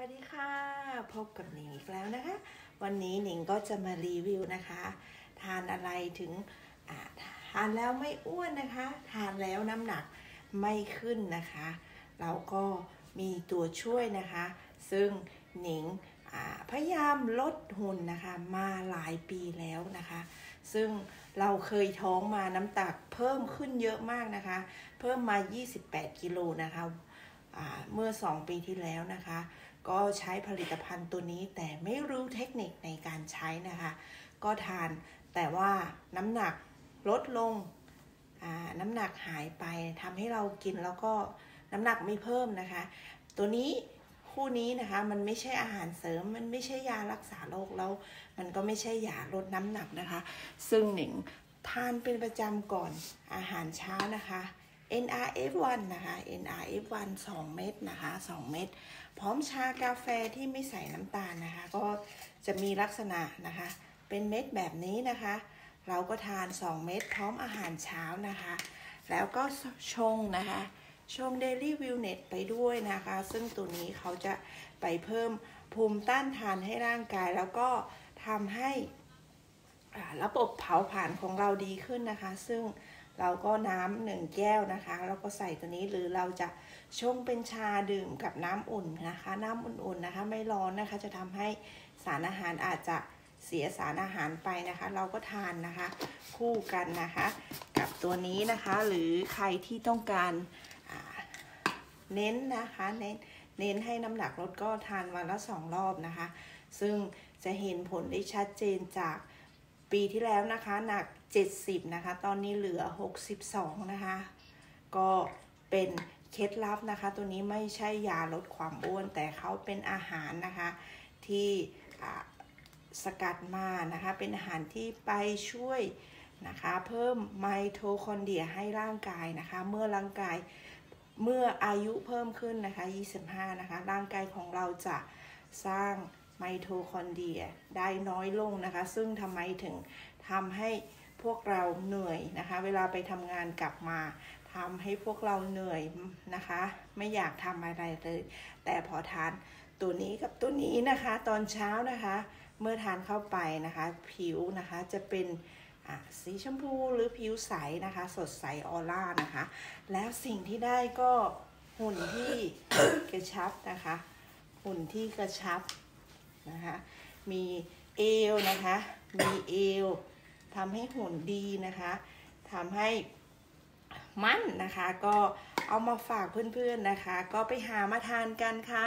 วัสดีค่ะ พบกับหนิงอีกแล้วนะคะ วันนี้หนิงก็จะมารีวิวนะคะ ทานอะไรถึงทานแล้วไม่อ้วนนะคะ ทานแล้วน้ำหนักไม่ขึ้นนะคะเราก็มีตัวช่วยนะคะ ซึ่งหนิงพยายามลดหุ่นนะคะ มาหลายปีแล้วนะคะ ซึ่งเราเคยท้องมาน้ำตักเพิ่มขึ้นเยอะมากนะคะ เพิ่มมา 28 กิโลนะคะ เมื่อ 2 ปีที่แล้วนะคะ ก็ใช้ผลิตภัณฑ์ตัวนี้แต่ไม่รู้เทคนิคในการใช้นะคะ ก็ทานแต่ว่าน้ำหนักลดลงน้ำหนักหายไปทำให้เรากินแล้วก็น้ำหนักไม่เพิ่มนะคะ ตัวนี้คู่นี้นะคะมันไม่ใช่อาหารเสริมมันไม่ใช่ยารักษาโรคแล้ว มันก็ไม่ใช่ยาลดน้ำหนักนะคะ ซึ่งหนิงทานเป็นประจำก่อนอาหารเช้านะคะ NRF1 นะคะ NRF1 2 เม็ดนะคะ 2 เม็ดพร้อมชากาแฟที่ไม่ใส่น้ำตาลนะคะ ก็จะมีลักษณะนะคะ เป็นเม็ดแบบนี้นะคะ เราก็ทาน 2 เม็ดพร้อมอาหารเช้านะคะ แล้วก็ชงนะคะชง Daily w i l l n e t ไปด้วยนะคะ ซึ่งตัวนี้เขาจะไปเพิ่มภูมิต้านทานให้ร่างกาย แล้วก็ทำให้ระบบเผาผลาญของเราดีขึ้นนะคะ ซึ่ง เราก็น้ำหนึ่งแก้วนะคะ แล้วก็ใส่ตัวนี้หรือเราจะชงเป็นชาดื่มกับน้ำอุ่นนะคะ น้ำอุ่นๆนะคะ ไม่ร้อนนะคะ จะทำให้สารอาหารอาจจะเสียสารอาหารไปนะคะ เราก็ทานนะคะ คู่กันนะคะ กับตัวนี้นะคะ หรือใครที่ต้องการเน้นนะคะเน้นเน้นให้น้ำหนักลดก็ทานวันละสองรอบนะคะ ซึ่งจะเห็นผลได้ชัดเจนจาก ปีที่แล้วนะคะหนัก 70 นะคะ ตอนนี้เหลือ 62 นะคะ ก็เป็นเคล็ดลับนะคะ ตัวนี้ไม่ใช่ยาลดความอ้วน แต่เขาเป็นอาหารนะคะ ที่สกัดมานะคะ เป็นอาหารที่ไปช่วยนะคะ เพิ่มไมโทคอนเดรียให้ร่างกายนะคะ เมื่อร่างกายเมื่ออายุเพิ่มขึ้นนะคะ 25 นะคะ ร่างกายของเราจะสร้าง ไมโทคอนเดรียได้น้อยลงนะคะ ซึ่งทำไมถึงทำให้พวกเราเหนื่อยนะคะ เวลาไปทำงานกลับมาทำให้พวกเราเหนื่อยนะคะ ไม่อยากทำอะไรเลย แต่พอทานตัวนี้กับตัวนี้นะคะ ตอนเช้านะคะ เมื่อทานเข้าไปนะคะ ผิวนะคะจะเป็นสีชมพูหรือผิวใสนะคะ สดใสออร่านะคะ แล้วสิ่งที่ได้ก็หุ่นที่กระชับนะคะ หุ่นที่กระชับ นะคะ มีเอวนะคะ มีเอวทำให้หุ่นดีนะคะทำให้มั่นนะคะ ก็เอามาฝากเพื่อนๆนะคะ ก็ไปหามาทานกันค่ะ